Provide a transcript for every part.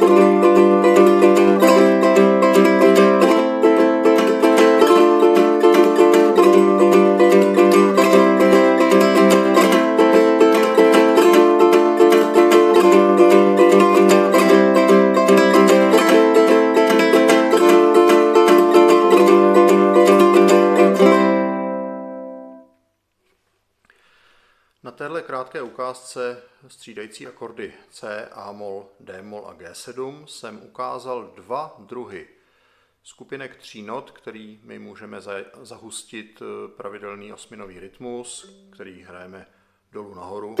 thank you Téhle krátké ukázce střídající akordy C, A mol, D mol a G7 jsem ukázal dva druhy skupinek tří not, který my můžeme zahustit eh, pravidelný osminový rytmus, který hrajeme dolů nahoru.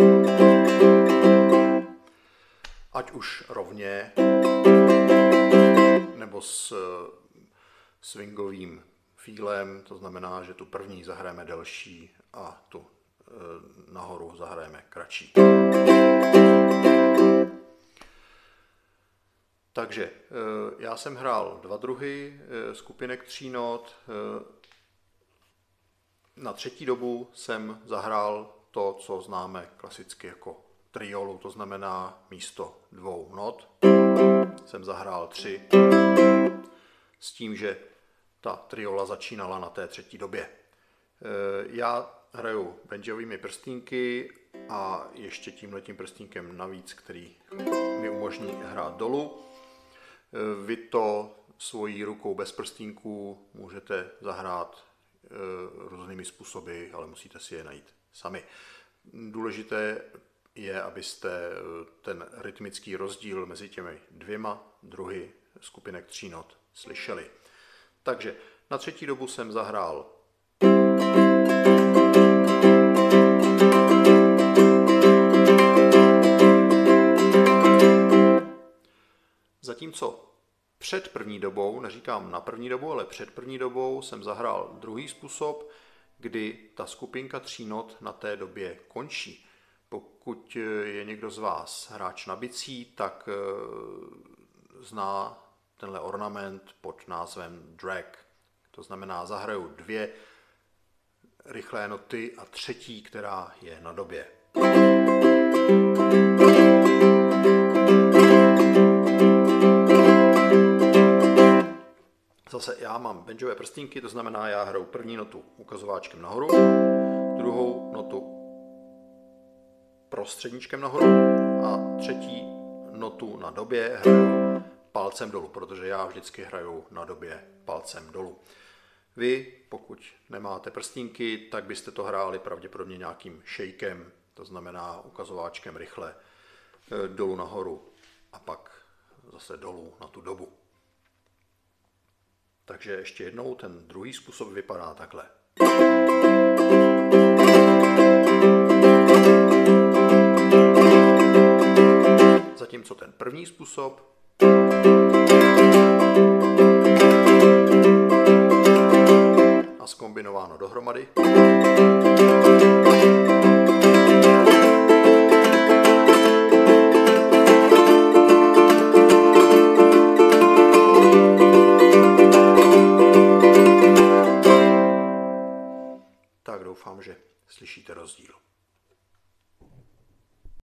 Ať už rovně, nebo s eh, swingovým fílem, to znamená, že tu první zahrajeme delší a tu nahoru zahrajeme kratší. Takže eh, já jsem hrál dva druhy eh, skupinek tří not. Eh, na třetí dobu jsem zahrál to, co známe klasicky jako triolu, to znamená místo dvou not jsem zahrál tři, s tím, že ta triola začínala na té třetí době. Já hraju benjovými prstínky a ještě tímhletím prstínkem navíc, který mi umožní hrát dolů. Vy to svojí rukou bez prstínků můžete zahrát eh, různými způsoby, ale musíte si je najít sami. Důležité je, abyste eh, ten rytmický rozdíl mezi těmi dvěma druhy skupinek tří not slyšeli. Takže na třetí dobu jsem zahrál Zatímco před první dobou, neříkám na první dobu, ale před první dobou jsem zahrál druhý způsob, kdy ta skupinka tří not na té době končí. Pokud je někdo z vás hráč na bicí, tak eh, zná tenhle ornament pod názvem drag. To znamená, zahraju dvě rychlé noty a třetí, která je na době. Zase já mám benjové prstínky, to znamená, já hraju první notu ukazováčkem nahoru, druhou notu prostředníčkem nahoru a třetí notu na době hraju palcem dolů, protože já vždycky hraju na době palcem dolů. Vy, pokud nemáte prstínky, tak byste to hráli pravděpodobně nějakým shakem, to znamená ukazováčkem rychle eh, dolů nahoru a pak zase dolů na tu dobu. Takže ještě jednou ten druhý způsob vypadá takhle. Zatímco ten první způsob a skombinováno dohromady. doufám, že slyšíte rozdíl.